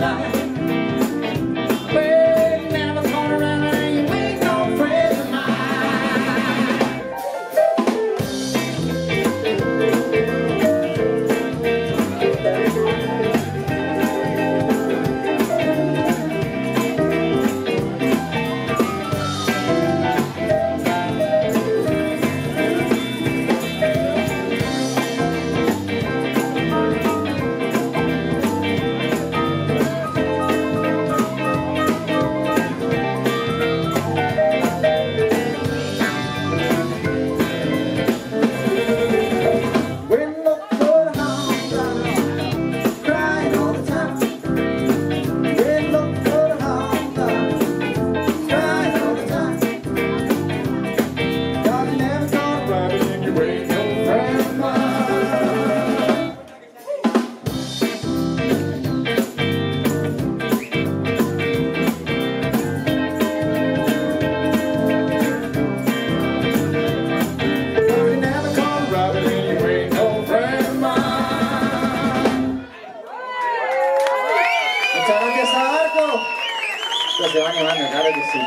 来。Lo se va animando, claro que sí.